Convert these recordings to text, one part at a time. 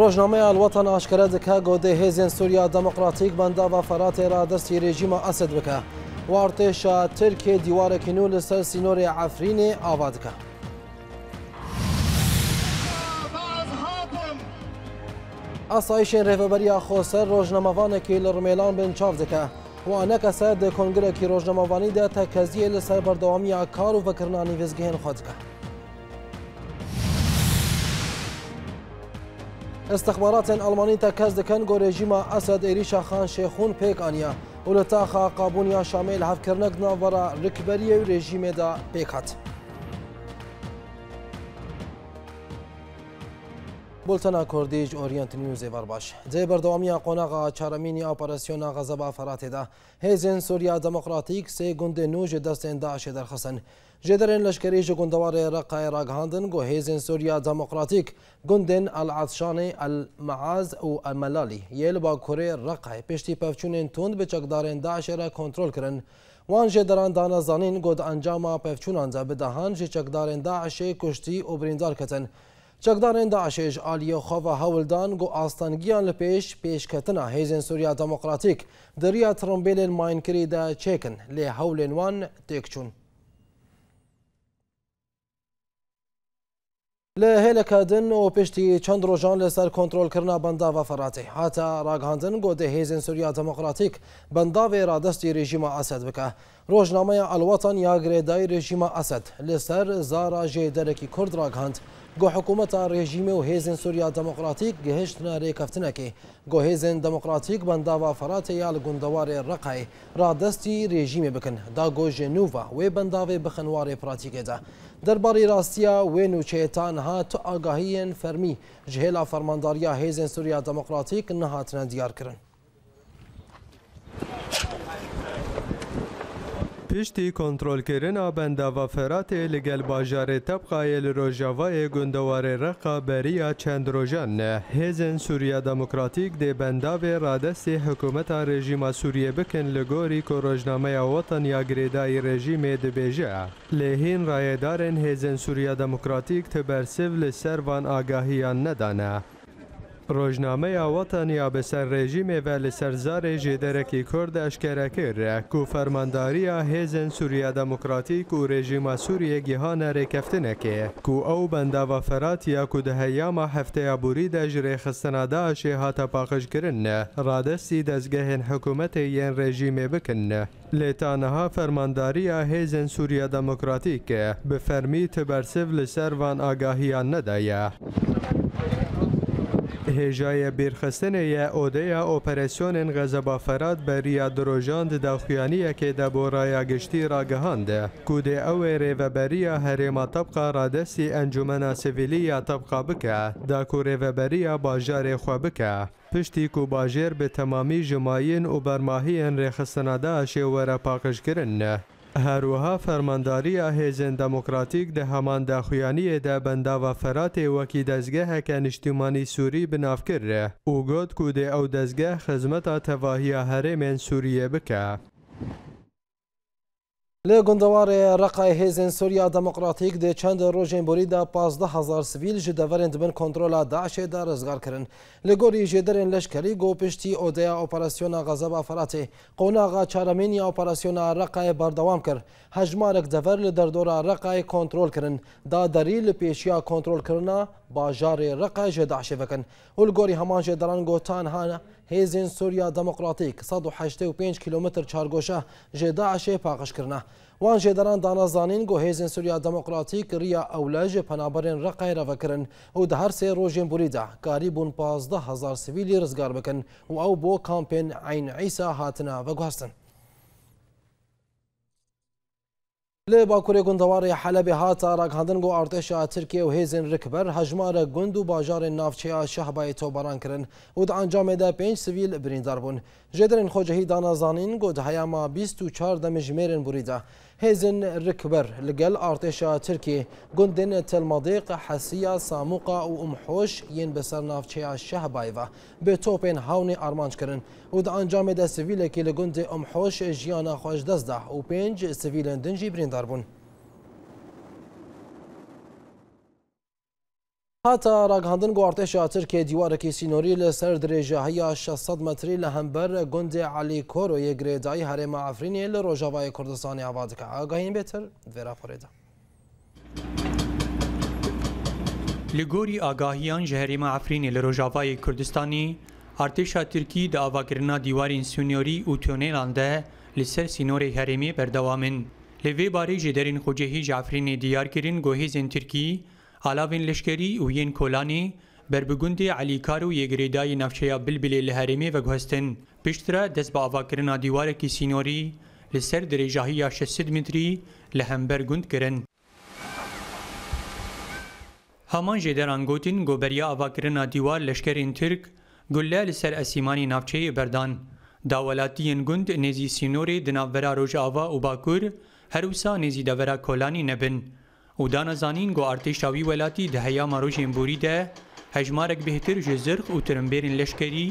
ڕۆژنامەیە الوەتان ئاشکرا دکا گۆدە هزین سوریا دموکراتیک بەندا و فرات را دەستی رێژیمە ئەسد بکە وارتێشە ترکێ دیوارێکی نو لەسەر سر ئەفرینێ ئاوا که ئاسایشێن ڕێبەریا خۆسەر ڕۆژنەمەوانێکی که ڕمێلان بن سر دکە. وانە کەسە د کۆنگرێکی ده تەکەزیە لەسەر بردوامی کار و بەکردانی خود که استخباراتن آلمانیتا کەس دەکەن گۆ رێژیمە ئەسد عێریشا خان شێخون پێکانە و لە تاخا قابونیا شامەیل هەفکردنەک ناوەرە ڕکبەریە و رێژیمێدا پێکات. بولتنا کوردیج اورینت نیوز ایوار باش جه بردوامی قوناغا چارمینی اپراسیونا غزبا فراته ده هیزن سوریا دموکراتیک سه گند نوج دستن داعش درخصن جدرن لشکری جو گندوار عراق راگ هاندن گو هیزن سوریا دموکراتیک گوندن العطشان المعاز و الملالی یل با کره رقای پشتی پفچونن توند به چقدرن داعش را کنترل کرن وان جدران دانا زانین گود انجام پفچونان ده دهان جه چقدرن داعش کشتی و بریندار کتن چقدرن داعش داعشش آلی خوا هولدان گو آستانگیان لپیش پیش کتن هیزن سوریا دموکراتیک دریا ترمبیل ماینکری دا چکن لی هولین وان تکچون لە هێلەکدن و پشتی چەند ڕۆژان لەسەر کۆنتترۆلکردنا بەنداوە فەراتی هاتە ڕاگاندن گۆدە هێزن سوریا دموکراتیک بەنداوێ ڕادستی رژیمە ئاسەد بکە ڕۆژنامەیە ئەلوەتان یاگرێدای رژیمە ئەسد لەسەر زارا ژێدەرەکی کورد ڕاگاند گو حکومەتا ڕێژیمە و هێزن سووریا دموکراتیک گەهشتە ڕێکەفتنەکەی گۆ هێزن دموکراتیک بەنداوا فەراتە یا لە گوندەوارێ ڕقای ڕادستی ڕێژیمێ بکەن داگۆژێ نووە وێ بەنداوێ بخەنوارێ پراتیکێدا دەرباری ڕاستیە وێ ها تو ئاگاهیەن فەرمی جهلا فەرمانداریا هێزن سووریا دموکراتیک نەهاتنە دیارکردن پشتی کردن بنده و فرات لگل باجار طبقه لروجاوای گندوار رقا بریا چند روژان هزن سوریا دموکراتیک دی بنده و رادست حکومت رژیم سوریه بکن لگوری که روژنامه وطن یا گریدای رژیم دبیجه رای رایدارن هزن سوریا دموکراتیک تبرسیو لسر وان آگاهیان ندانه ڕۆژنامەیە وەتەنیا بەسەر ڕێژیمێڤە لە سەرزارێ ژێدەرەکی کورد ئەشکەرەکردە و فەرمانداریە هێزن سووریا دەموکراتیک و ڕێژیمە سووریە گیهانە ڕێکەفتنەکێ کو ئەو بەنداوەفەراتیا کو دەهەیامە هەفتەیە بوریدا ژ ڕێخستەناداشێ هاتە پاخشگرنە ڕادەستی دەستگەهێن حکوومەتی یەن ڕێژیمێ بکنە لێتانەها فەرمانداریە هێزن سووریا دەموکراتیکە بفەرمی تبەرسف لەسەروان ئاگاهیان نەدایە. هێژایە بیرخستنەیە ئۆدەیە ئۆپەرسیۆنن غەزەبافەرات بەریا درۆژاند داخویانیەکێدا بۆ ڕایاگەشتی ڕاگەهاندە کودێ ئەوێ ڕێڤەبەریە هەرێمە تەبقا ڕادەسی ئەنجومەنا سڤیلیە تەبقا بکە داکو ڕێڤەبەریە باژارێ خوا بکە. پشتی و باژێر بە تەمامی ژماین و بەرماهیان ڕێخستەنادا شێوەرە پاقشکردن. د ده ئاهێزن دەموکراتیک دە و فرات وکی فەراتێ وەکی دەستگەهەکە نیشتیمانی سووری کرده و گوت کودێ او دەستگە خزمەتە تەواهیە من سوریه بکە. له ګوندوار رقای هیزن سوریا دموکراتیک د چند روزین بوری د 15000 سویل ژ دورند بن کنټرول داعش د رزګار کرن له ګوري جدرن لشکری ګو پشتي او د اپراسیون غضب افرات قوناغه چارمین اپراسیون رقای بر دوام کر هجمارک دور له دردور رقای کنټرول کرن دا دلیل پیشیا کنټرول کرنا بازار رقای ژ داعش وکن ول ګوري همان ژ دران ګوتان هانه هێزین سووریا دموکراتیک 185 کیلومتر چارگۆشە ژێداعشێ پاقش کردە. وان ژێدەران دانازانین گۆ هێزین سووریا دموکراتیک ڕیا ئەولەژ پەنابەرێن ڕقایرەوەکردن و دە هەر سێ ڕۆژێن بوریدا کاری بوون 15 هزار سویلی ڕزگار بکەن و ئەو بۆ کامپێن عین عیسا هاتنە بەگواستن. لی باکوری گندوار حلب هات راگهاندن گو ارتش ترکیه و هیزن رکبر هجمار گند و باجار نافچه شهبای تو بران کرن و ده انجام ده پنج سویل بریندار بون جدرن خوجهی دانا زانین گو ده هیاما 24 دمجمیرن بریده هزن ركبر لقل ارتشا تركي قندن تلمضيق حسيا ساموقا و امحوش ين بسر نافچيا شهبايفا بتوبين هاوني ارمانش کرن و دا انجام دا سفيلكي لقند امحوش جيانا خوش دزده و پنج سفيلن دنجي برين داربون هاتە ڕاگەاندن گواردێشا ترکێ دیوارەکی سینۆری لە سەر درێژەهەیە 600 متری لە هەمبەر گوندێ علی کۆرۆ یەگرێدایی هەرێمە ئافرینێ لە ڕۆژاوای کوردستانی ئاوادەکە ئاگاهین بێتر ێراپۆرێدا. لە گۆری ئاگاهیان ژە هەرێمە ئافرینێ لە ڕۆژاوای کوردستانی ئارتێشا ترکی دا ئاواگرنا دیوارین سونیۆری و تۆنێلاندە لەسەر سینۆری هەرێمی بەردەوامن لەوێ بارەی ژێدەرین خوجێهی ژافرینێ دیارکردن گۆهێزن ترکی، Alavên leşkerî û yên kolanê berbigundê Elîkar û yêgirêdayê navçeya bilbilê li herêmê veguhestin. Piştre dest bi avakirina dîwarekî sînorî li ser dirêjahiya 600 metrî li hember gund kirin. Haman jê deran gotin goberiya avakirina dîwar leşkerên Tirk gulle li ser esîmanê navçeyê berdan. Dawelatiyên gund nêzî sînorê di navbera Rojava û Bakur her wisa nêzî devera kolanî nebin. و دانەزانین گۆ ئارتێشاوی وەلاتی دەهەیە مەڕۆژێن بوریدا هەژمارێک بهتر ژە زرخ و ترمبێرن لەشکەری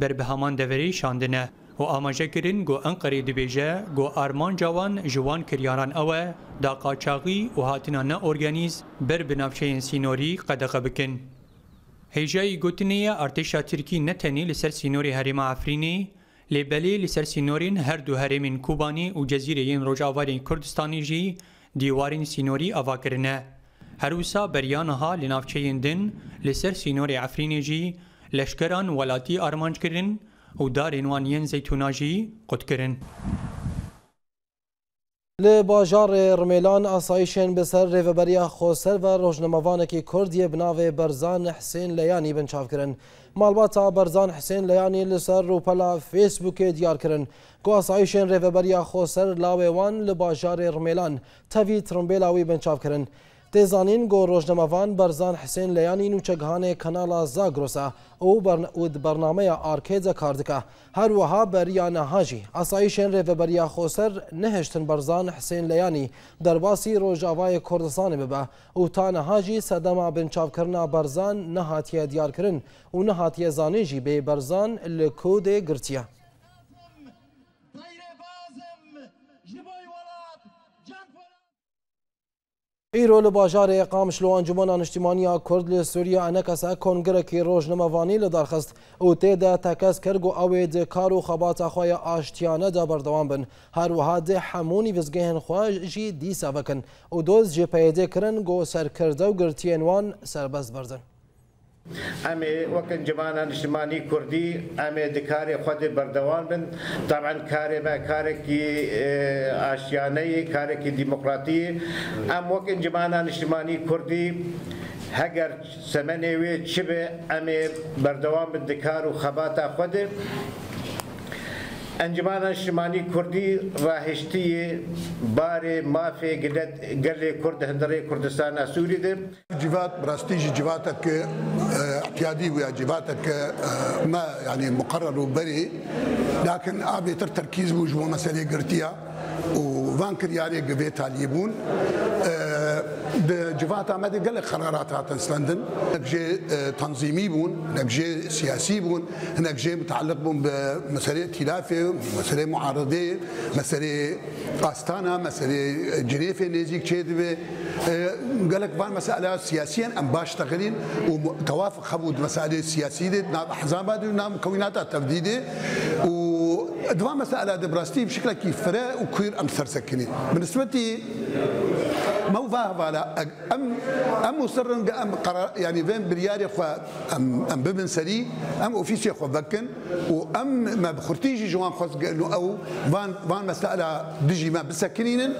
بەربە هەمان دەوەرەی شاندنە و ئاماژەکردن گۆ ئەنقەرێ دەبێژە گۆ ئارمان جاوان ژوان کریاران ئەوە دا قاچاقی و هاتنە نەئۆرگانیز بەر بناوچەیەن سینۆری قەدەغە بکن. هێژایی گوتنەیە ئارتێشا ترکی نەتەنی لەسەر سینۆری هەرێمە ئافرینی لێبەلێ لەسەر سینۆرین هەردوو هەرێمین کوبانی و جەزیرەیەن ڕۆژاوارین کوردستانیژی دیوارین سینۆری ئەڤاکردنە هەروسا بەریانەها لە ناوچەیان دن لەسەر سینۆری ئەفرینێژی لەشکەران وڵاتی ئارمانجکردن و دارێنوانیەن زەیتوناژی قوتکردن. لی باجار رمیلان آسایشین بسر ریوبریا خوسر و روشنموانکی کردی بناو برزان حسین لیانی بنچاف کرن. مالباتا برزان حسین لیانی لسر روپلا فیسبوک دیار کرن گو آسایشن ریوبریا خو سر لاویوان لباجار رمیلان تاوی ترمبیلاوی بنچاف کرن تێزانین گۆ ڕۆژنەمەوان بەرزان حسێن لەیانی نوچەکهانێ کەناڵا زاگرۆسە ئەو ئود بەرنمەیە ئارکێجە کاردەکە هەروەها بەریانەهاژی ئاساییشێن ڕێبەبەریا خۆسەر نەهێشتن بەرزان حسێن لەیانی دەرباسی ڕۆژاوای کوردستانی ببە و تانەهاژی سەدەما بنچاوکردنا بەرزان نەهاتیە دیارکردن و نەهاتیە زانێژی بێ بەرزان لە کودێ گرتیە. ایرو باجار اقام شلو انجمن انشتیمانی کرد لی سوریا انکسا کنگره کی روزنموانی لی درخست او تی ده تکس کرگو اوی ده کارو خبات خواه آشتیانه ده بردوان بن هر وها ده حمونی وزگهن خواه جی دی سابکن او دوز جی پیده کرن گو سرکرده و گرتینوان سربست بردن ئەمێ وەکن جمانە نیشتمانی کوردی ئەمێ دکارێ خودێ بەردەوام بن تاعاان کارێمە کارێکی ئاشیانەیە کارێکی دیموکراتی ئەم وەکن جمانە نیشتمانی کوردی هەگەر سەمەێ وێ چ بێ ئەمێ بەردەوام بن دکار و خەباتە خودێ انجمن شمانی کردی و هشتی بار مافی گلت گلی کرد هندره کردستان اسوری ده جوات براستیج جواتك اعتيادي ويا جواتك ما يعني مقرر وبري لكن ابي تركيز وجوه مساله قرتيه وفانكر ياري قبيت عليبون جفات آمده گل قرارات هات سلندن هناك جي آه، تنظيمي بون هناك جي سياسي بون هناك جي متعلق بون بمسألة ائتلافة مسألة معارضة مسألة قاستانة مسألة جنيفة نزيك بي آه، قال لك بان مسألة سياسيا أم باش تغلين وتوافق خبود مسألة سياسية نام دي نام مكونات نعم، التبديدة و دوام مسألة دبراستي بشكل كيف فرق وكير أم سكني بالنسبة موفا فوالا ام ام مصر ام قرار يعني فين بريار خو ام ام ببن سري ام اوفيسي خو بكن وام ما بخرتيجي جوان خو انه او فان فان مساله دجي ما بسكنين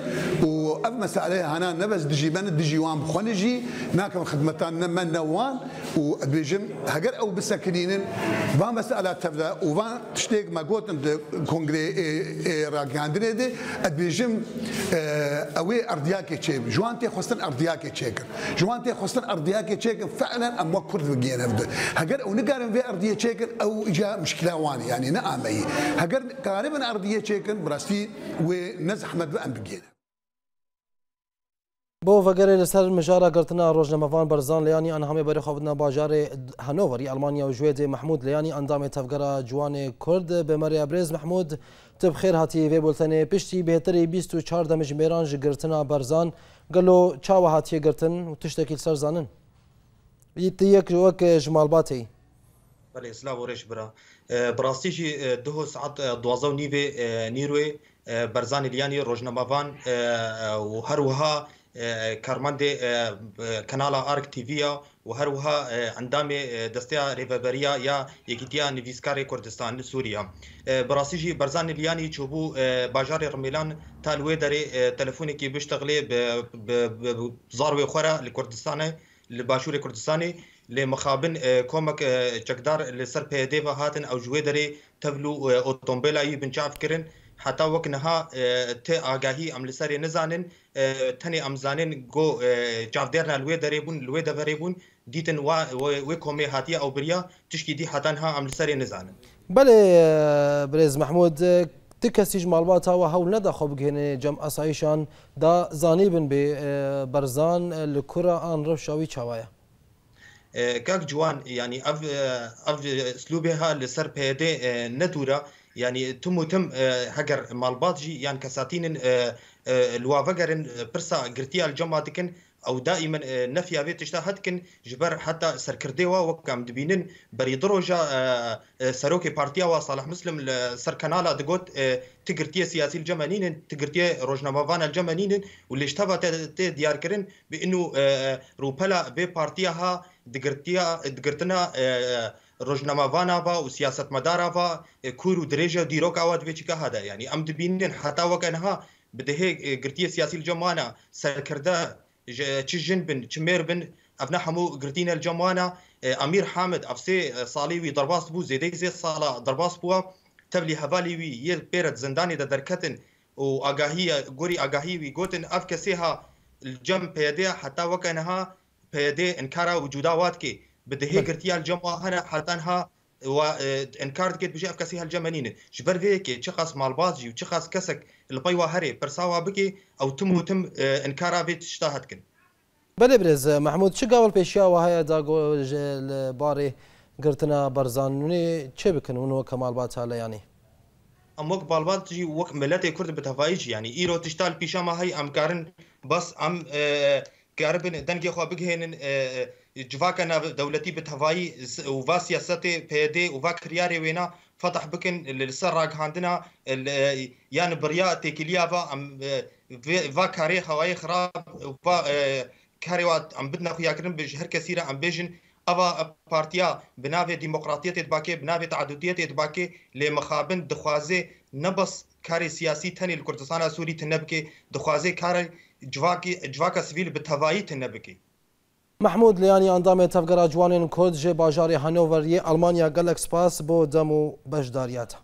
و اف مساله هنا نبز دجي من دجي وان بخنجي ناكم خدمتان نما نوان وبيجم هجر او بسكنين با مساله تبدا وبا تشتيك ما قوتن كونغري راغاندري دي ادبيجم آه، اوي اردياكي تشيب جوانتي خصن اردياكي تشيك جوانتي خصن اردياكي تشيك فعلا ام كرد بجين هبد هجر او نقارن في ارديه تشيك او جا مشكله وان يعني نعم اي هجر قاربا ارديه تشيك براسي ونزح مدبا ام بجينه بۆ وەگەری لەسەر مژارە گرتنا ڕۆژنەمەوان بەرزان لە ینی ئەنهامی بەرەخواودنا باژارێ هەنۆوەری ئەلمانیا و ژێدێ محمود لە ینی ئەندامی تەفگەرە جوانێ کورد بەمەریا برێز محمود تب خێر هاتی وێ بولتەنێ پشتی بهێتری 24 دەمەژمێران ژ گرتنا بەرزان گەلۆ چاوە هاتیە گرتن و تشتێکی سەرزانن یەک وەک ژمالباتی. سلااو ڕێش برا بڕاستیژی دو سعات دوازە و نیێ نیروێ بەرزانی لیانی ڕۆژنەمەوان و هەروەها کارمند کانال آرک تیوی و هر وها اندام دسته ریوبریا یا یکیتیا نویسکار کردستان سوریا براسی جی برزان لیانی چوبو باجار رمیلان تالوی در تلفونی کی بشتغلی بزاروی خورا لکردستان لباشور کردستانی لمخابن کومک چکدار لسر پیده و هاتن او جوی داری تولو اوتومبیلایی بنچاف کرن حتی وک نه ته آگاهی عمل سره نه زانن تنه امزانن گو چافدر نه لوی درې بون لوی د ورې بون دیتن و و کومه هاتیه او بریا تشکی دی حتی نه عمل سره نه زانن بله برز محمود تکسیج مالبات ها و هول ندا خوب گهنه جمع اصایشان دا زانی بن به برزان لکره آن رفشاوی چاوایه کاک جوان یعنی اف اف اسلوبها لسر پیده ندوره یعنی تم و تم هەگەر مالباتژی یان کەساتینن لواڤەگەرن پرسا گرتیال جەما دکن ئەو دائیمەن نەفیاوێ تشتا هەتکن ji ber heta serkirdêwa wekam dibînin berî diroja serokê partiya wa Salih Muslim li serkanala digot ti girtiye siyasî cemenînin ti girtiye rojnamavana cemenînin û lêşteva tê diyarkirin bi inû rûpela bê partiya ha digirtiya digirtina ڕۆژنەماوانا بە و سیاستمەدارا بە کوور و درێژە و دیرۆک ئاوات وێچکە هەدا ینی ئەم دبینێن حتا وەکەنها بدهێ گرتیە سیاسی جەمانە سەرکردە چ ژن بن چ مێر بن ئەفنا هەموو گرتینە جەمانە ئەمیر حامد ئەفسێ ساڵی وی دەرباست بوو زێدەی زێ ساڵە دەرباست بووە تەبلی هەڤالی وی یە پێرت زندانی دە دەرکەتن و ئاگاهیە گۆری ئاگاهی وی گوتن ئەف کەسێها الجەم پێدێ حتا وەکەنها پێدێ انکارا وجوداوات کې بدها هي قرتيا الجما هنا حلتانها وانكارد كيت بجي افكاسي هالجمانينه جبر فيكي تشخص مال بازجي وتشخص كسك البيوا هري برساوا بكي او تم وتم انكارا فيت اشتاهتكن بله برز محمود چه قاول پیشیا و های داگو باری گرتنا برزانونی چه بکن اونو کمال بات حالا یعنی؟ ام وک بالبات جی وک ملت کرد به تفایج یعنی ایرو تشتال پیشا ما های ام کارن بس ام کاربن دنگی خواب بگهنن civakena dewletî bi tevayî va siyasetê PYD û va kiryarê wêna feteh bikin li ser ragihandina yan biriya têkiliya va karê hewayê xirab va karê wa em bidna xuyakirin bi ji her kesî re em bêjin اوا پارتیا بناوی دموکراتیت اتباکی بناوی تعددیت اتباکی لی مخابن دخوازه نبس کاری سیاسی تنی کردستان سوری تنبکی دخوازه کار جواکی جواکا سویل به توایی تنبکی محمود لیانی اندام تفگر اجوانین کرد جه باجاری هانوور یه المانیا گلک سپاس بو دمو بشداریتا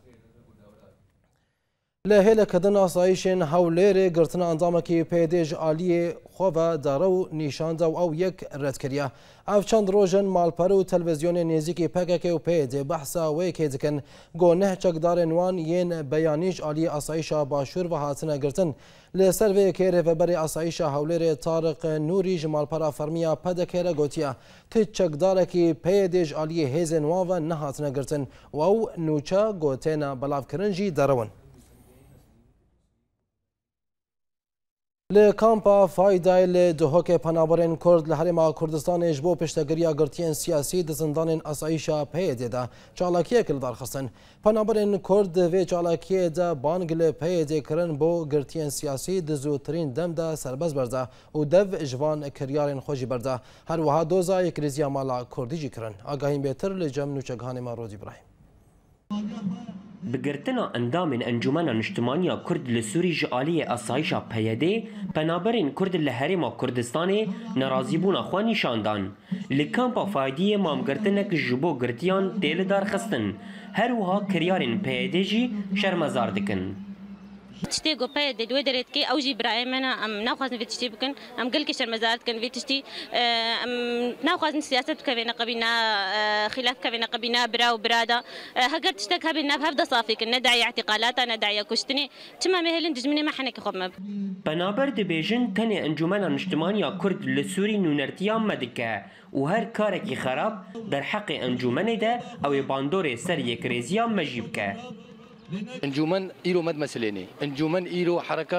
لە هێلەکەدن ئاساییشێن هەولێرێ گرتنە ئەندامەکی پێدێژ عالیێ خۆڤە دارە و نیشاندا و ئەو یەک ڕێتکردە ئەو چەند ڕۆژن ماڵپەر و تەلڤزیۆنی نێزییکی پەکەکە و پێدێ بەحساوەیەکێ دکن گۆ نەه چەکدارێنوان یەن بەیانیش عالی ئاساییشە باشوور بە هاتنە گرتن لێسەر وەیەکێ رێڤەبەری ئاساییشە هەولێرێ تارق نوری ژ ماڵپەرا فەرمیە پەدەکێرە گوتیە تت چەکدارێکی پێدێژ عالیە هێزێن واوە نەهاتنە گرتن و ئەو نوچە گۆتێنە بەلاافکردنجی دەرەوەن. ل کامپا فایدای ل دهوک پنابرین کرد ل حرم کردستان اجبو پشتگریا گرتین سیاسی د زندان اسایشا پید ده چالاکی کل درخستن پنابرین کرد و چالاکی ده بانگ ل پید کرن بو گرتین سیاسی د زوترین دم ده سربز برده و دو اجوان کریارین خوشی برده هر وها دوزا یک ریزیا مالا کردی جی کرن آگاهیم بیتر ل جمع نوچگان ما رود ابراهیم Bi girtina endamên Encûmena Niştimaniya Kurd li Sûrî ji aliyê asayişa peyedê, penaberên Kurd li Herêma Kurdistanê nerazîbûna xwe nîşandan. Li kampa faydiyê mamgirtinek ji bo girtiyan tê li dar xistin, her wiha kiryarên peyedê jî şermezar dikin. تشتي گوپای دي دوی درت کې او جی برای منه ام ناخذ في تشتي بكن ام ګل کې شرمزارت کن في تشتي ام ناخذ خوازن كبينا قبينا خلاف كبينا قبينا برا وبرادا برادا هګر تشته کوي صافي كن ندعي اعتقالات انا دعي كشتني تما ما مهلن دجمنه ما حنه کې خو بنابر دي بيجن تني انجمن اجتماعي كرد لسوري نونرتيا مدکه و هر کارکی خراب در حق انجمنه ده او باندور سر یک ریزیان مجیب که انجومن ایرو مد مسئله نه انجومن ایرو حرکت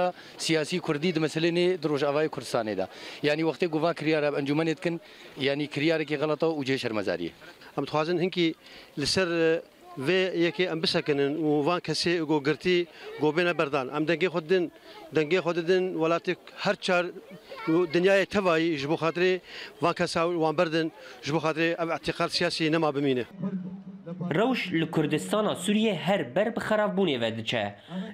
سیاسی کردی د مسئله نه دروش اوای کردستان ده یعنی وقتی گوا کریار انجومن اتکن یعنی کریار کی غلطه او جه شرمزاری ام تخوازن هنکی لسر و یکی ام بسکنن و وان کسی گو گرتی گو بین بردان ام دنگی خودن دنگی خودن ولات هر چار دنیای توایی جبو خاطر وان کسا وان بردن جبو خاطر اعتقال سیاسی نما بمینه روش لکردستان سوریه هر بر بخراب بونه و دچه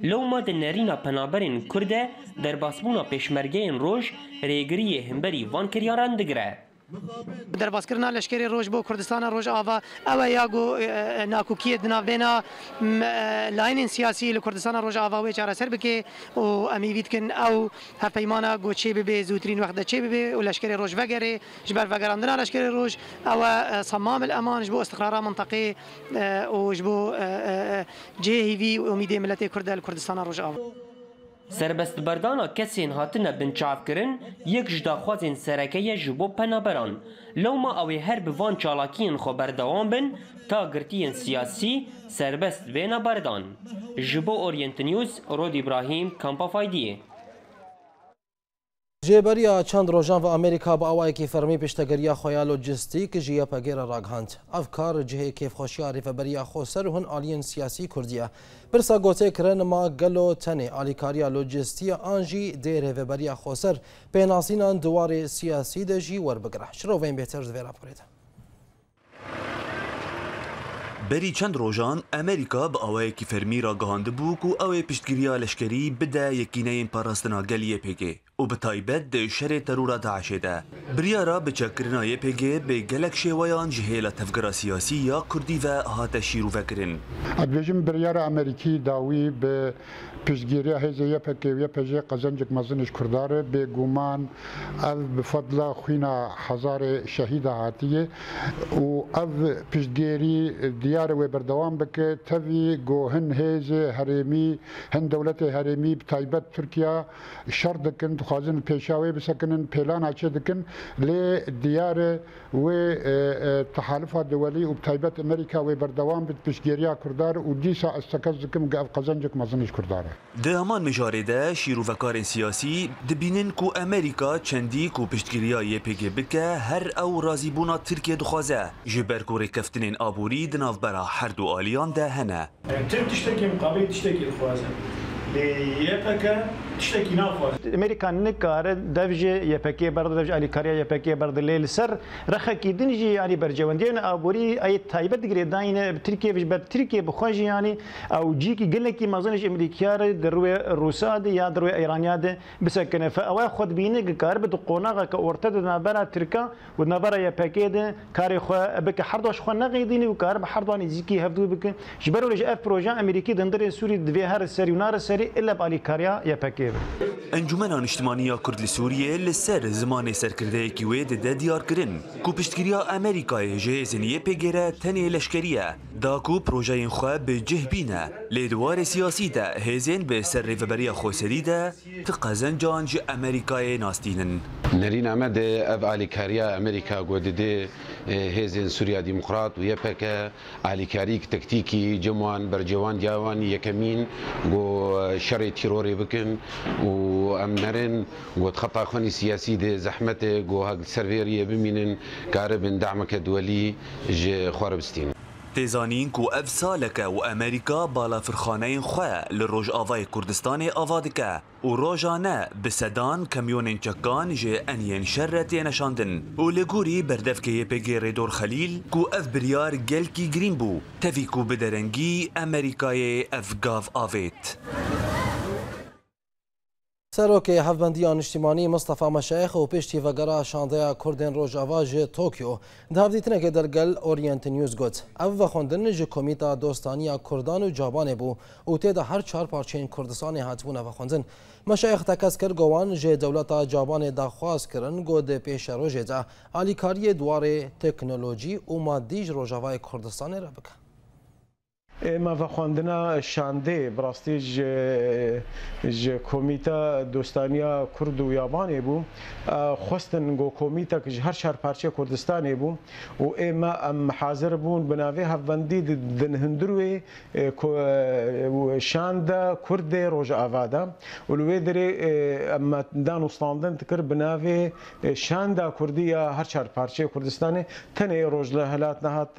لو ما ده نرینا پنابرین کرده در باسمونا پیشمرگین روش ریگری همبری وان کریاران دگره دەرباسکردنا لەشکری ڕۆژ بۆ کوردستانە ڕۆژ ئاوا ئەوە یاگو ناکوکیە دناوێنا لاینین سیاسی لە کوردستانە ڕۆژ ئاواوەیە چارەسەر بکێ و ئەمیویتکن ئەو هەفەیمانە گۆچێ ببێ زووترین وەختە چێ ببێ و لەشکری ڕۆژ بەگەرێ ji ber vegerandina leşkerê roj ew e semamil eman ji bo istiqrara minteqê û ji bo cêhîvî û umîdê milletê Kurd li Kurdistana roj av. Serbestberdana kesên hatine binçavkirin, yek ji daxwazên sereke ye ji bo penaberan. Lewma ew her bi van çalakiyên xwe berdewam bin ta girtiyên siyasî serbest vêna berdan. Ji bo Orient News, Rod İbrahim, Kampa Faydiyê. جێبەریا چەند ڕۆژان بە ئەمریکا بە ئەوایەکی فەرمی پشتەگەریا خۆیا لۆجستیک ژە پەگێرە ڕاگهاند ئەف کار جهەیە کێفخۆشی عریفەبەریا خۆسەر هەن ئالین سیاسی کوردیە پرسا گۆچێک کرێنما گەلۆ تەنێ ئالیکاریا لۆجستیە ئاژی دێرێڤێبەریا خۆسەر پێناسینان دووارێ سیاسی دەژی وەربگرە شرۆڤین بێتەر دێراپڕێتە. بەری چەند ڕۆژان ئەمریکا بە ئەوەیەکی فەرمی ڕاگەهاند بووک و ئەوەی پشتگیریا لەشکری بدە یەکینەین پاراستنا گەلیە پێگێ و به تایبەت دێشەرێ تەرورا داعشێدە بریارە بچەکردنایە پێگێ بێ gelek şێوەیان ji hê لە tevgera siyasî ya Kurdî ve hate şîrovekirin. Ebêjim biryara Amerîkî dawî bi piştgiriya hêzeye pekêviye pejê qezencek mezinîş kurdarê bêguman ev bi fedla xwîna hezarê şehîda hatiye û ev piştgêrî diyarê wê berdewam bike tevî gohin hêzê herêmî hin dewletê herêmî bi taybet Tirkiya şer dikin dixwazin pêşawê bisekinin pêlana çêdikin lê diyarê wê e, e, tehalifa dewelî û taybet Amerîka wê berdewam bit piştgêriya Kurdar û dîsa ez tekez dikim ev qezencek mezinîş Kurdar e. Di heman mijarê de şîrovekarên siyasî dibînin ku Amerîka çendî ku piştgiriya YPG bike her ew razîbûna Tirkiye dixwaze ji ber ku rêkeftinên aborî di navbera her du aliyan de hene. Tir tiştekî muqabil tiştekî dixwaze. Lê YPG tiştekî naxwaze. Amerikan nikare dev jê yepekê berde dev jî alîkariya yepekê berde lê li ser rexekî din jî yanî bercewendiyên aborî ey taybet digirê dayîne bi Tirkiye bi ber Tirkiye bi xwe jî yanî ew cîkî gelekî mezin ji Amerîkiyarê di rûyê Rûsa de ya di rûyê Îraniya de bisekine fe ew xwedbînî dikar bi di qonaxa ke orta di navbera Tirka û di navbera yepekê de karê xwe bike her doş xwe neqîdînî û kar bi her danî zîkî hevdû bikin ji ber wê ji ev proje Amerîkî dindirê Sûrî divê her serî û nare serî illa bi alîkariya yepekê ئەنجومەنان نیشتمانیا کورد لە سووریە لە سەر زمانی سەرکردەیەکی وێ دەدە دیارکردن و پشتگیریا ئەمریکای ژێزنیە پێگەرە تەنێ لەشکریە داک و پرۆژەین خوێ بجهبینە لێ دووارە سیاسیدا هێزێن بە سەر ڕێڤبەریا خۆسەریدا تقەزەنجان ji ئەمریکایە ناستینن نەرین ئەمەدێ ئەڤ علیکاریە ئەمریکا گۆددێ هێزن سووریا دیموکرات و یەپەکە ئالیکاریک تەکتیکی جموان بەرجێوان جیاوان یەکەمین بۆ شەڕی تیرۆری بکن و ئەم نەرن گۆت خەتاخۆنی سیاسی دێ زەحمەتێ گۆهاک سەرێریە ببینن کارە بن دامەکە دووەلی ژێ خوارە بستین. پیزانین کو اف سالکه و امریکا بالا فرخانه خواه لروج آوای کردستان آوادکه و روژانه به سدان کمیون چکان جه انین شرط نشاندن و لگوری بردفکه یه پیگیر دور خلیل کو اف بریار گل کی گرین بو تفی کو بدرنگی امریکای اف گاف آوید سەرۆکی هەفبندیان نیشتیمانی مستەفا مەشایخ و پێشتی بەگەرا شاندەیە کوردێن ڕۆژاواژ تۆکیۆ دابدیتنێکی دەرگەل ئۆریەنت نیوز گوت ئەو بە خوندن ji کمیتا دۆستانیا کوردان و جابانێ بوو و تێدا هەر چهار پارچین کوردستانی هاتبوونە بە خوندن مەشایخ تەکەس کرد گۆوان ژێ دەوڵەتا جابانێ داخوازکردن گۆ دێ پێشە ڕۆژێدا ئالیکاریە دوارێ تەکنۆلۆژی و مادیژ ڕۆژاوای کوردستانی رە بکە ئێمە بەخواندنە شاندێ بڕاستی کۆمیتە دۆستانیا کورد و یابانێ بوو خستن گۆ کۆمیتەکەش هەر شارپارچە کوردستانێ بوو و ئێمە ئەم حاضر بوون بناوێ هەڤەندی دن هندروێ شاندە کوردێ ڕۆژ ئاوادا و لێ درێ ئەمەدان وستاندن کرد بناوێ شاندا کوردی یا هەر چارپارچەیە کوردستانی تەنێ ڕۆژ لە هەلات نەهات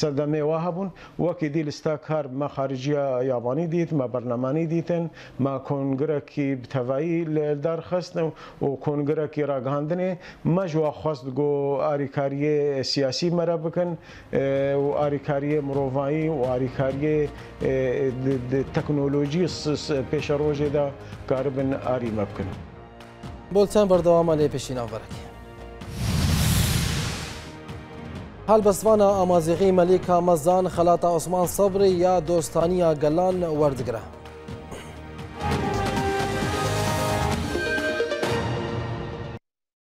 سەردەمێ موا هبون وکی دیل استا کار ما خارجی یابانی دیت ما برنامه‌ای دیتن ما کنگره کی بتوایی در خستن و کنگره کی را گاندنه ما جو خواست گو آریکاری سیاسی مرا بکن و آریکاری مروایی و آریکاری تکنولوژی پیش روزه دا کاربن آری مبکن بولتن بردوام علی پیشین آورکی هەلبەستوانە ئامازیغی مەلیکا مەزان خەلاتە عوسمان سەبری یا دۆستانیا گەلان وەردگرە.